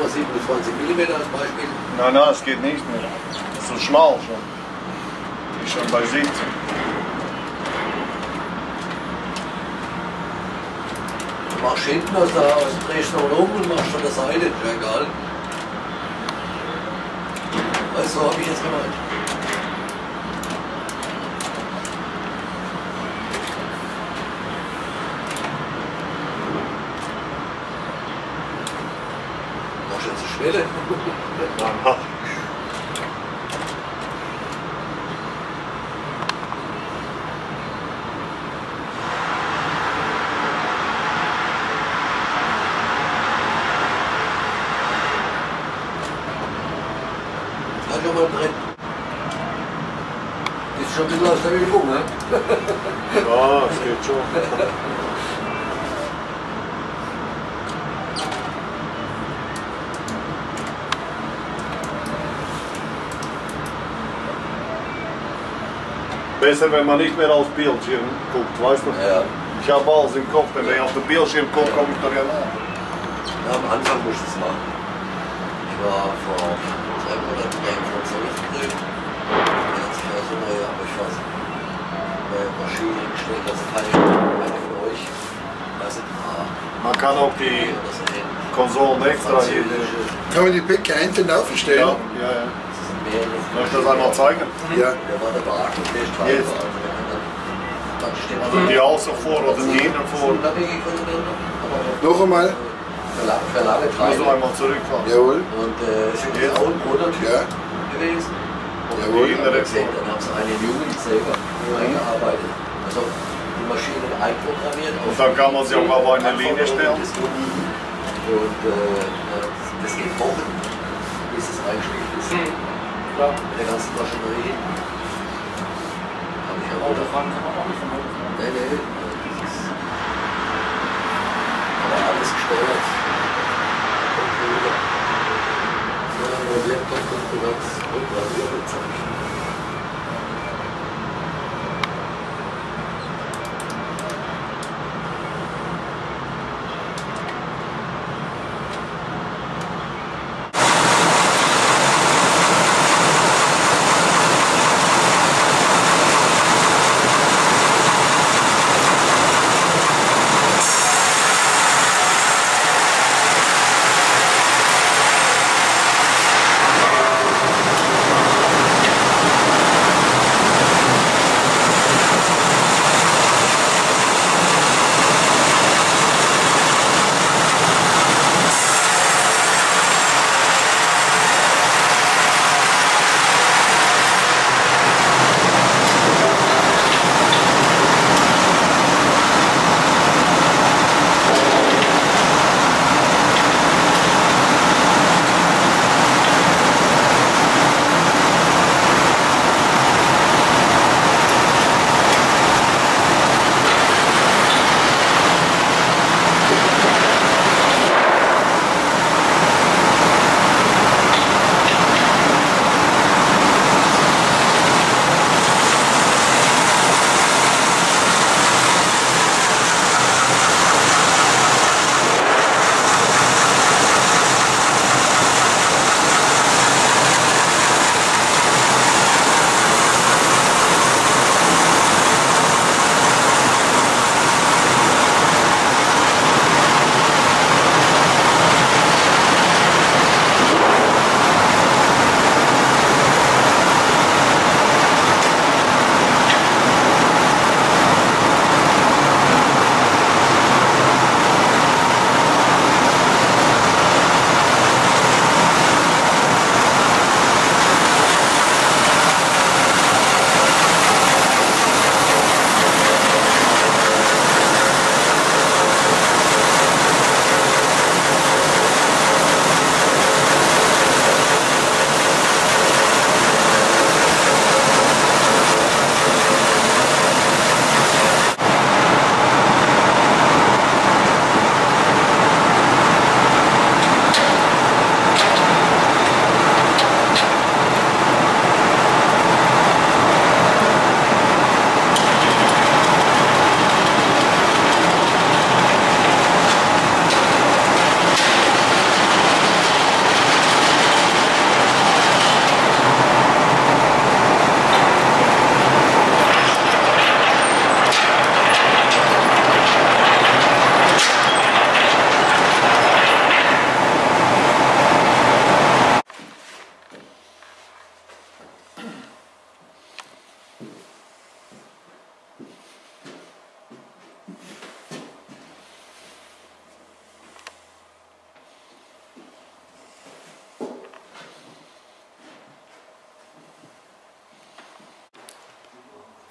mal 27 mm als Beispiel. Nein, nein, es geht nicht mehr. So schmal schon. Ist schon bei 17. Du machst hinten aus der, drehst du um und machst von der Seite, ist ja egal. Weißt du, so habe ich jetzt gemeint. Schwelle? Aha. Ist schon mal drin. Ist schon ein bisschen aus der Übung, ne? Ja, es geht schon. Besser, wenn man nicht mehr aufs Bildschirm guckt, weißt du? Ja. Ich habe alles im Kopf, wenn ich auf den Bildschirm gucke, komme ich da ja nach. Ja, am Anfang musste ich es machen. Ich war vor drei Monaten beim Franzosen-Dreh. Der hat sich also neue, aber ich weiß nicht, neue Maschine gestellt, das falsch. Von euch, weiß nicht, ah, Man kann auch die Konsolen extra hier. Kann man die Bäcke einzeln Ja, aufstellen? ja, ja. mehrere. Soll ich das einmal zeigen? Ja. Der war der ist Jetzt. also Also die außen vor oder die innen vor. Noch einmal? muss Treiber. noch einmal zurückfahren. Jawohl. Und äh, sind Jetzt. auch ein Prototyp Ja. gewesen. Und Jawohl. die dann haben sie einen Jungen selber eingearbeitet. Also die Maschine einprogrammiert. Und dann kann man sie auch auf eine Linie stellen. Und äh, das geht Wochen, bis es eingespielt ist. Klar. Mit der ganzen Maschinerie. Hab ich Autofahren kann man auch nicht von Auto fahren. Nee, nee. Das ist aber alles gesteuert.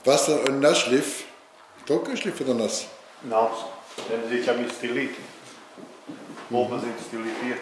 Wasser und Nassschliff. Trockenschliff oder nass? Nass. Dann ist ja mit Stilit. Oben sind stilitiert.